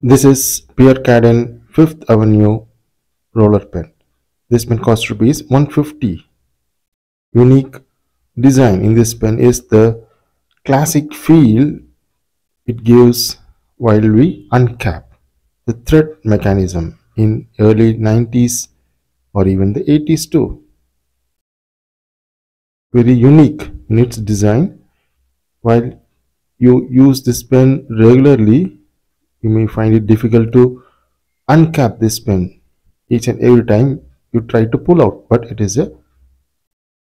This is Pierre Cardin 5th Avenue roller pen. This pen costs rupees 150. Unique design in this pen is the classic feel it gives while we uncap. The thread mechanism in early 90s or even the 80s too. Very unique in its design. While you use this pen regularly, you may find it difficult to uncap this pen. Each and every time you try to pull out but it is a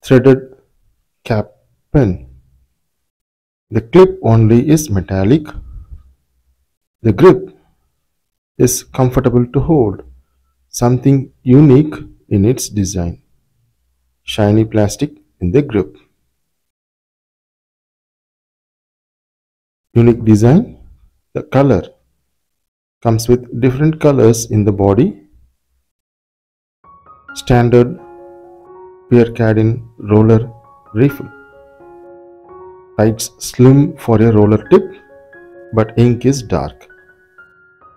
threaded cap pen. The clip only is metallic. The grip is comfortable to hold. Something unique in its design. Shiny plastic in the grip. Unique design the color comes with different colors in the body. Standard Pierre Cardin roller refill writes slim for a roller tip but ink is dark.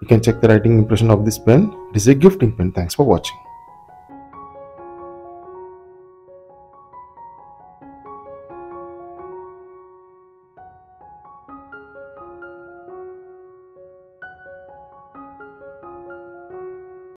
You can check the writing impression of this pen. It is a gifting pen. Thanks for watching